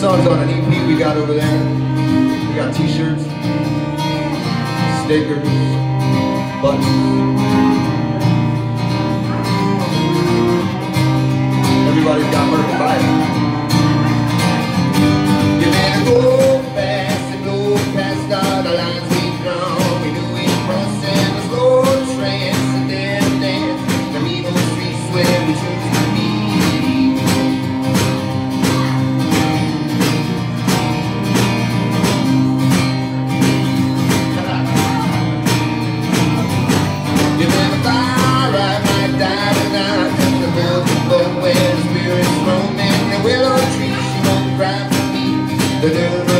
Song's on an EP we got over there. We got t-shirts, stickers, buttons. the